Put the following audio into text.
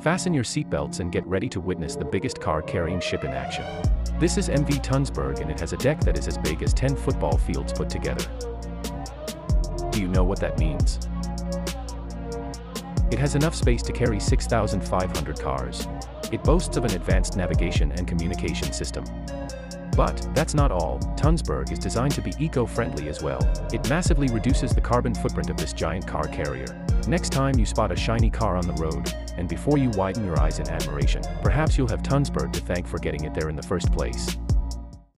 Fasten your seatbelts and get ready to witness the biggest car-carrying ship in action. This is MV Tønsberg and it has a deck that is as big as 10 football fields put together. Do you know what that means? It has enough space to carry 6,500 cars. It boasts of an advanced navigation and communication system. But, that's not all, Tønsberg is designed to be eco-friendly as well. It massively reduces the carbon footprint of this giant car carrier. Next time you spot a shiny car on the road, and before you widen your eyes in admiration, perhaps you'll have Tønsberg to thank for getting it there in the first place.